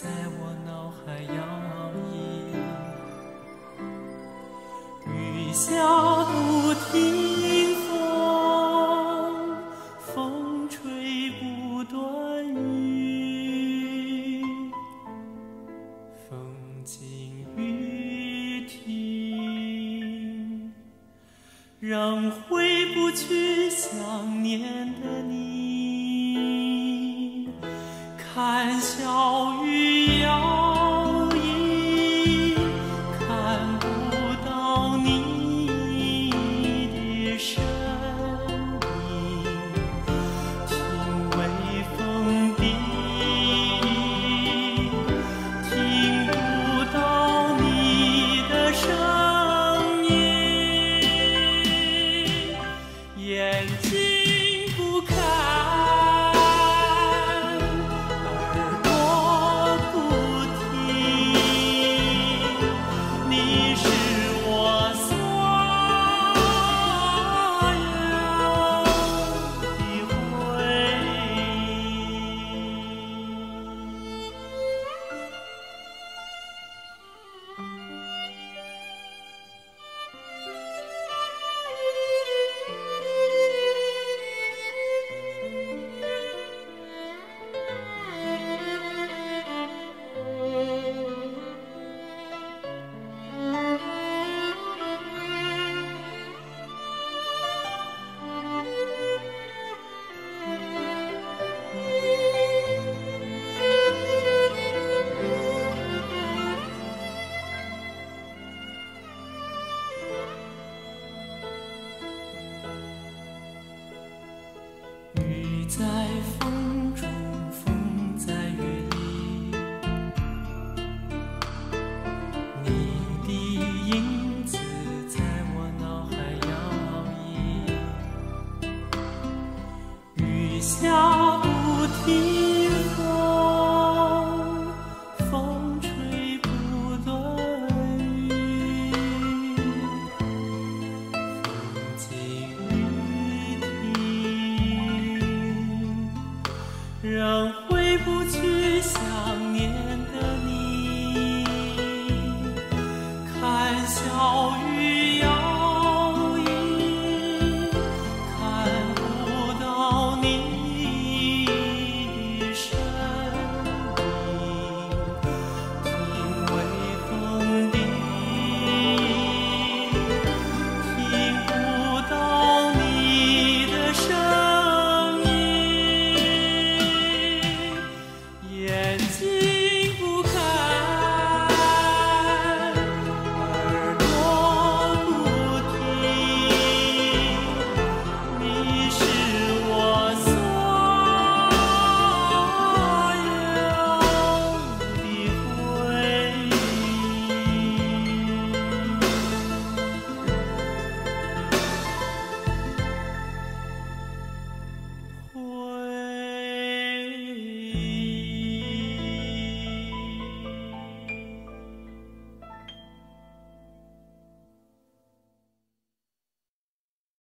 在我脑海摇曳雨下不停风风吹不断雨。风景雨停让回不去想念的你。看小雨在风仍回不去想念的你，看小雨摇曳，看不到你。